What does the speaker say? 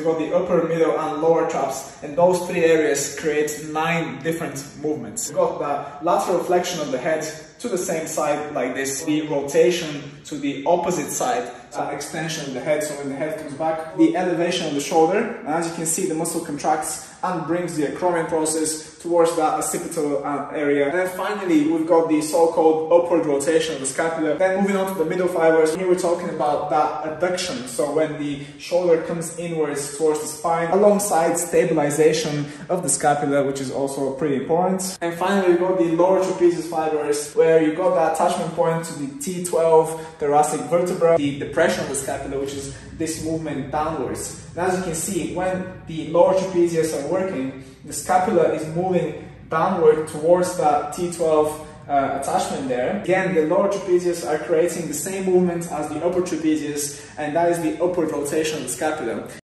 We've got the upper, middle and lower traps and those three areas create nine different movements. We've got the lateral flexion of the head to the same side like this, the rotation to the opposite side, so extension of the head, so when the head comes back, the elevation of the shoulder, and as you can see the muscle contracts and brings the acromion process towards that occipital uh, area. And then finally, we've got the so-called upward rotation of the scapula. Then moving on to the middle fibers, here we're talking about that adduction. So when the shoulder comes inwards towards the spine, alongside stabilization of the scapula, which is also pretty important. And finally, we've got the lower trapezius fibers, where you've got the attachment point to the T12 thoracic vertebra, the depression of the scapula, which is this movement downwards. And as you can see, when the lower trapezius are working, the scapula is moving downward towards that T12 uh, attachment there. Again, the lower trapezius are creating the same movement as the upper trapezius, and that is the upward rotation of the scapula.